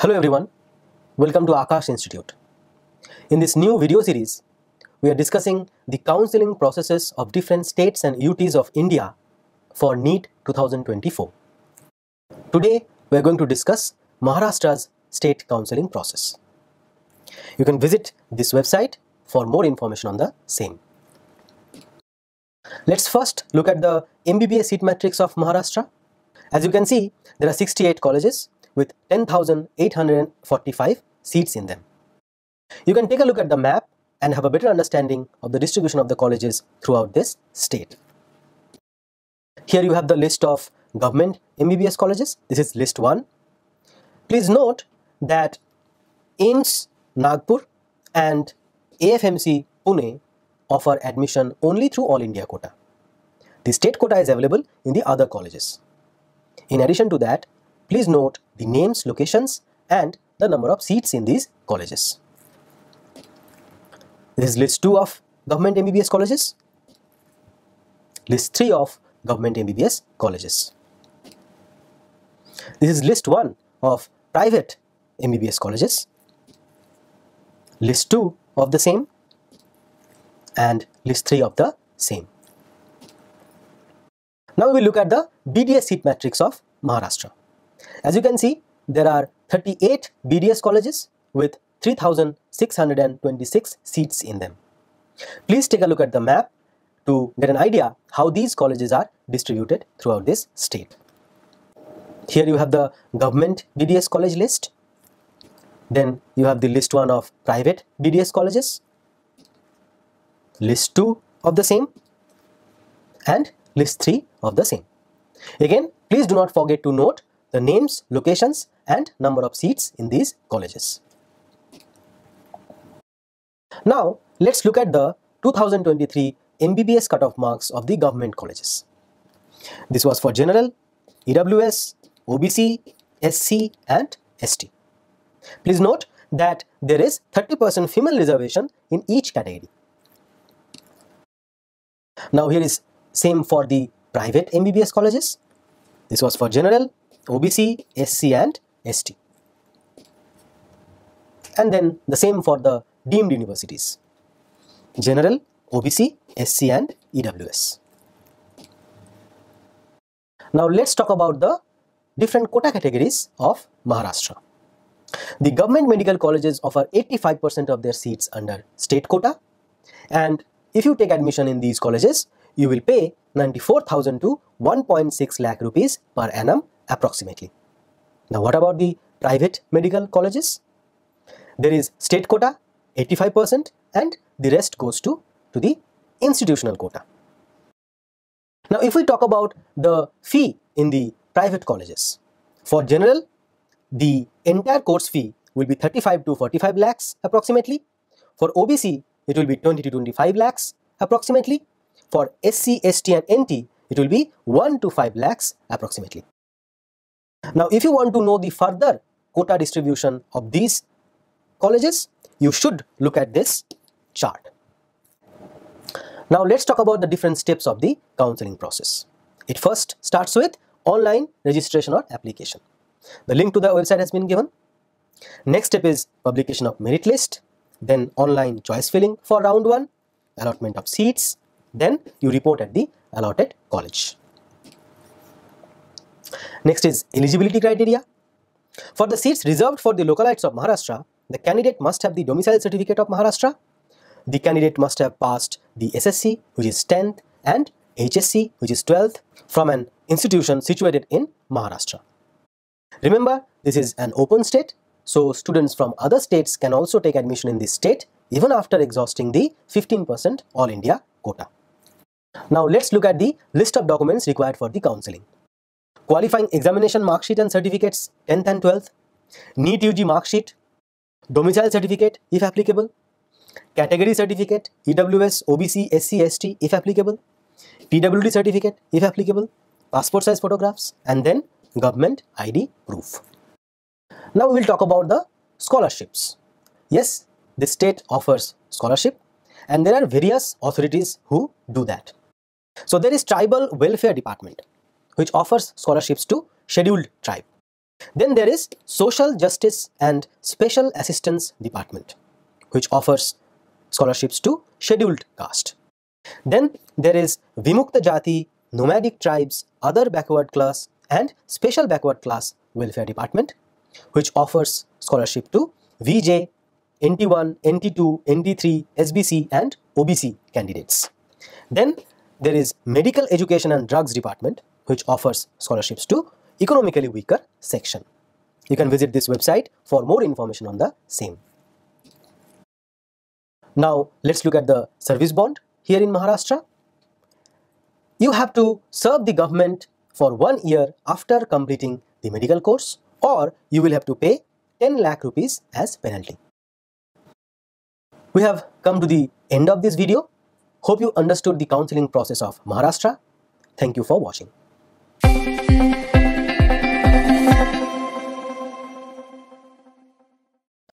Hello everyone, welcome to Aakash Institute. In this new video series, we are discussing the counseling processes of different states and UTs of India for NEET 2024. Today, we are going to discuss Maharashtra's state counseling process. You can visit this website for more information on the same. Let's first look at the MBBS seat matrix of Maharashtra. As you can see, there are 68 colleges with 10,845 seats in them. You can take a look at the map and have a better understanding of the distribution of the colleges throughout this state. Here you have the list of government MBBS colleges. This is list 1. Please note that AIIMS Nagpur and AFMC Pune offer admission only through All India quota. The state quota is available in the other colleges. In addition to that, please note the names, locations and the number of seats in these colleges. This is list 2 of government MBBS colleges. List 3 of government MBBS colleges. This is list 1 of private MBBS colleges. List 2 of the same and list 3 of the same. Now we look at the BDS seat matrix of Maharashtra. As you can see, there are 38 BDS colleges with 3626 seats in them. Please take a look at the map to get an idea how these colleges are distributed throughout this state. Here you have the government BDS college list. Then you have the list 1 of private BDS colleges list 2 of the same and list 3 of the same. Again, please do not forget to note the names, locations and number of seats in these colleges. Now, let's look at the 2023 MBBS cutoff marks of the government colleges. This was for General, EWS, OBC, SC and ST. Please note that there is 30% female reservation in each category. Now here is same for the private MBBS colleges. This was for general, OBC, SC and ST. And then the same for the deemed universities. General, OBC, SC and EWS. Now let's talk about the different quota categories of Maharashtra. The government medical colleges offer 85% of their seats under state quota and if you take admission in these colleges, you will pay 94,000 to 1.6 lakh rupees per annum approximately. Now what about the private medical colleges? There is state quota 85% and the rest goes to, to the institutional quota. Now if we talk about the fee in the private colleges, for general the entire course fee will be 35 to 45 lakhs approximately. For OBC it will be 20 to 25 lakhs approximately. For SC, ST and NT, it will be 1 to 5 lakhs approximately. Now, if you want to know the further quota distribution of these colleges, you should look at this chart. Now, let's talk about the different steps of the counseling process. It first starts with online registration or application. The link to the website has been given. Next step is publication of merit list then online choice filling for round 1, allotment of seats, then you report at the allotted college. Next is eligibility criteria. For the seats reserved for the localites of Maharashtra, the candidate must have the domicile certificate of Maharashtra. The candidate must have passed the SSC, which is 10th, and HSC, which is 12th, from an institution situated in Maharashtra. Remember, this is an open state so students from other states can also take admission in this state even after exhausting the 15% All India quota. Now let's look at the list of documents required for the counseling. Qualifying examination mark sheet and certificates 10th and 12th, NEET UG mark sheet, domicile certificate if applicable, category certificate, EWS, OBC, SC, ST if applicable, PWD certificate if applicable, passport size photographs and then government ID proof. Now we will talk about the scholarships. Yes, the state offers scholarship and there are various authorities who do that. So there is tribal welfare department which offers scholarships to scheduled tribe. Then there is Social Justice and Special Assistance Department, which offers scholarships to scheduled caste. Then there is Vimukta Jati, Nomadic Tribes, Other Backward Class and Special Backward Class Welfare Department, which offers scholarship to VJ, NT1, NT2, NT3, SBC and OBC candidates. Then there is Medical Education and Drugs Department, which offers scholarships to economically weaker section. You can visit this website for more information on the same. Now let's look at the service bond here in Maharashtra. You have to serve the government for one year after completing the medical course or you will have to pay 10 lakh rupees as penalty. We have come to the end of this video. Hope you understood the counseling process of Maharashtra. Thank you for watching. Thank you.